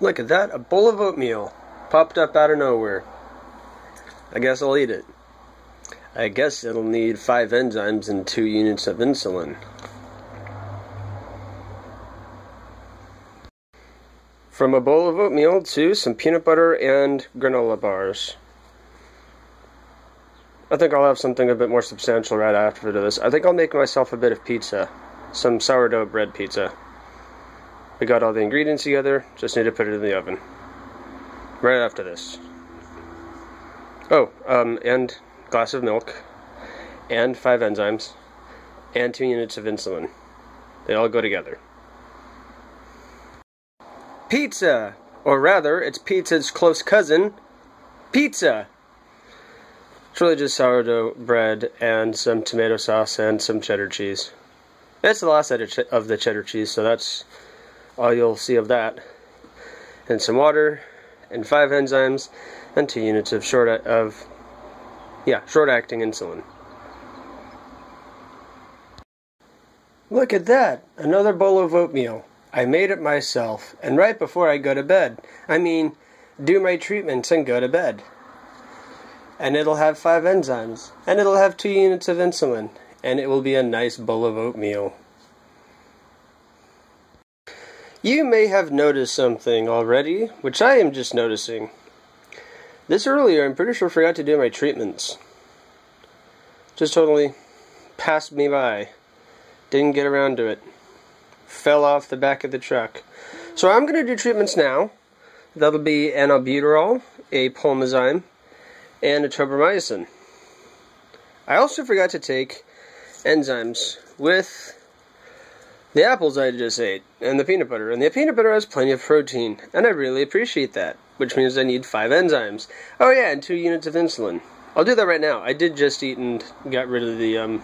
Look at that, a bowl of oatmeal popped up out of nowhere. I guess I'll eat it. I guess it'll need five enzymes and two units of insulin. From a bowl of oatmeal to some peanut butter and granola bars. I think I'll have something a bit more substantial right after this. I think I'll make myself a bit of pizza. Some sourdough bread pizza. We got all the ingredients together, just need to put it in the oven. Right after this. Oh, um, and glass of milk, and five enzymes, and two units of insulin. They all go together. Pizza! Or rather, it's pizza's close cousin, pizza! It's really just sourdough bread and some tomato sauce and some cheddar cheese. That's the last of the cheddar cheese, so that's all you'll see of that. And some water, and five enzymes, and two units of short of yeah short acting insulin. Look at that! Another bowl of oatmeal. I made it myself, and right before I go to bed. I mean, do my treatments and go to bed. And it'll have five enzymes, and it'll have two units of insulin, and it will be a nice bowl of oatmeal. You may have noticed something already, which I am just noticing. This earlier, I'm pretty sure I forgot to do my treatments. Just totally passed me by. Didn't get around to it. Fell off the back of the truck. So I'm going to do treatments now. That'll be an albuterol, a pulmozyme, and a tobramycin. I also forgot to take enzymes with the apples I just ate, and the peanut butter. And the peanut butter has plenty of protein, and I really appreciate that, which means I need five enzymes. Oh, yeah, and two units of insulin. I'll do that right now. I did just eat and got rid of the um,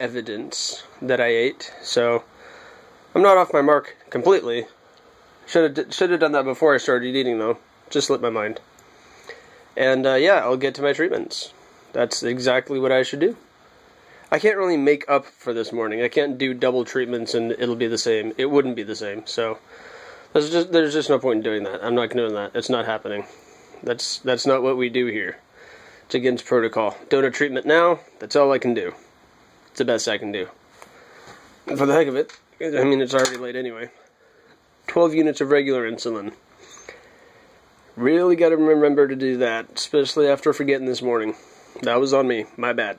evidence that I ate, so I'm not off my mark completely. Should have should have done that before I started eating, though. Just slipped my mind. And uh, yeah, I'll get to my treatments. That's exactly what I should do. I can't really make up for this morning. I can't do double treatments and it'll be the same. It wouldn't be the same. So there's just there's just no point in doing that. I'm not doing that. It's not happening. That's that's not what we do here. It's against protocol. Donor treatment now. That's all I can do. It's the best I can do. And for the heck of it, I mean it's already late anyway. 12 units of regular insulin. Really got to remember to do that, especially after forgetting this morning. That was on me. My bad.